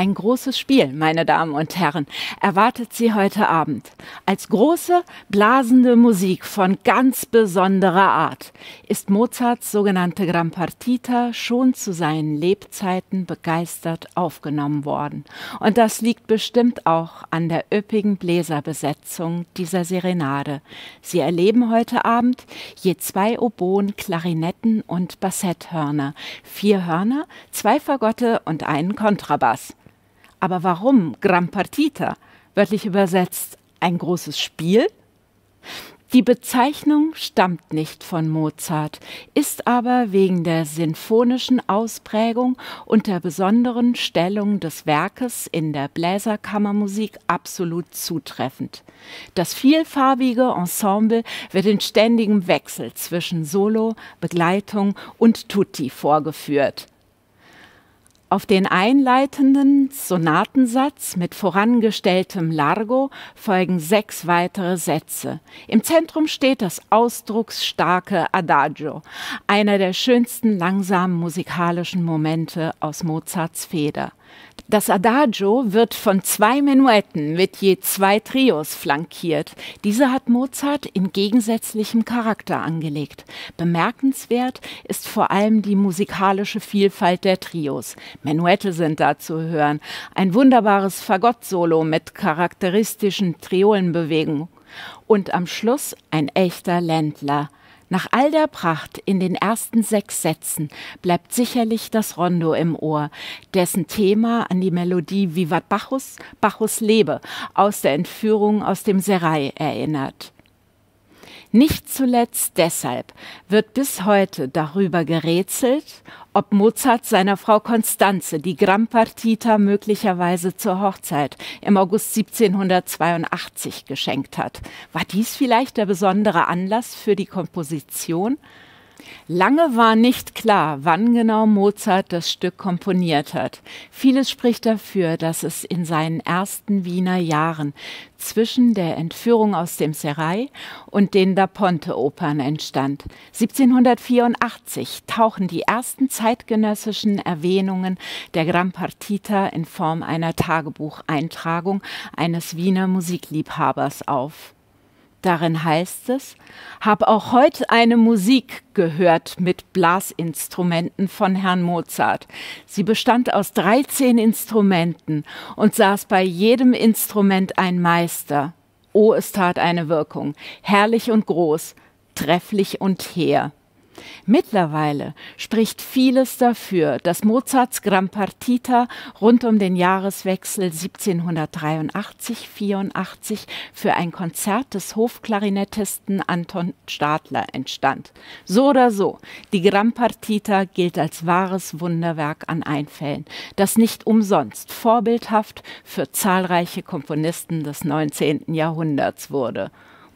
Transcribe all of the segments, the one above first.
Ein großes Spiel, meine Damen und Herren, erwartet Sie heute Abend. Als große, blasende Musik von ganz besonderer Art ist Mozarts sogenannte Gran Partita schon zu seinen Lebzeiten begeistert aufgenommen worden. Und das liegt bestimmt auch an der üppigen Bläserbesetzung dieser Serenade. Sie erleben heute Abend je zwei Oboen, Klarinetten und Bassetthörner, vier Hörner, zwei Fagotte und einen Kontrabass. Aber warum Gran Partita? Wörtlich übersetzt ein großes Spiel? Die Bezeichnung stammt nicht von Mozart, ist aber wegen der sinfonischen Ausprägung und der besonderen Stellung des Werkes in der Bläserkammermusik absolut zutreffend. Das vielfarbige Ensemble wird in ständigem Wechsel zwischen Solo, Begleitung und Tutti vorgeführt. Auf den einleitenden Sonatensatz mit vorangestelltem Largo folgen sechs weitere Sätze. Im Zentrum steht das ausdrucksstarke Adagio, einer der schönsten langsamen musikalischen Momente aus Mozarts Feder. Das Adagio wird von zwei Menuetten mit je zwei Trios flankiert. Diese hat Mozart in gegensätzlichem Charakter angelegt. Bemerkenswert ist vor allem die musikalische Vielfalt der Trios. Menuette sind da zu hören. Ein wunderbares Fagott-Solo mit charakteristischen Triolenbewegungen. Und am Schluss ein echter Ländler. Nach all der Pracht in den ersten sechs Sätzen bleibt sicherlich das Rondo im Ohr, dessen Thema an die Melodie Vivat Bacchus, Bacchus lebe aus der Entführung aus dem Serai erinnert. Nicht zuletzt deshalb wird bis heute darüber gerätselt, ob Mozart seiner Frau Constanze die Gran Partita möglicherweise zur Hochzeit im August 1782 geschenkt hat. War dies vielleicht der besondere Anlass für die Komposition? Lange war nicht klar, wann genau Mozart das Stück komponiert hat. Vieles spricht dafür, dass es in seinen ersten Wiener Jahren zwischen der Entführung aus dem Serai und den Da Ponte Opern entstand. 1784 tauchen die ersten zeitgenössischen Erwähnungen der Gran Partita in Form einer Tagebucheintragung eines Wiener Musikliebhabers auf. Darin heißt es, hab auch heute eine Musik gehört mit Blasinstrumenten von Herrn Mozart. Sie bestand aus 13 Instrumenten und saß bei jedem Instrument ein Meister. Oh, es tat eine Wirkung, herrlich und groß, trefflich und hehr. Mittlerweile spricht vieles dafür, dass Mozarts Gran Partita rund um den Jahreswechsel 1783-84 für ein Konzert des Hofklarinettisten Anton Stadler entstand. So oder so, die Gran Partita gilt als wahres Wunderwerk an Einfällen, das nicht umsonst vorbildhaft für zahlreiche Komponisten des 19. Jahrhunderts wurde.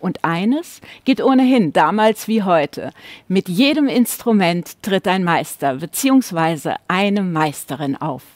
Und eines geht ohnehin damals wie heute. Mit jedem Instrument tritt ein Meister bzw. eine Meisterin auf.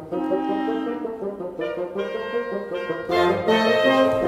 Thank you.